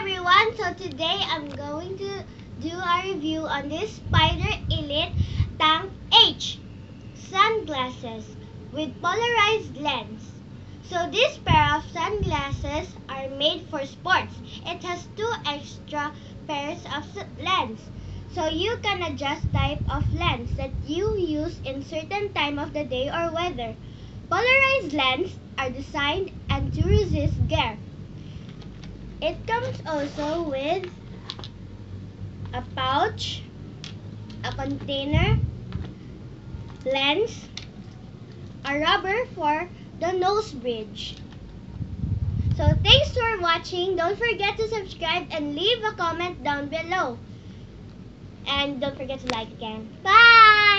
everyone! So today I'm going to do a review on this Spyder Elite Tank H sunglasses with polarized lens. So this pair of sunglasses are made for sports. It has two extra pairs of lens. So you can adjust type of lens that you use in certain time of the day or weather. Polarized lens are designed and to resist glare. It comes also with a pouch, a container, lens, a rubber for the nose bridge. So thanks for watching. Don't forget to subscribe and leave a comment down below. And don't forget to like again. Bye!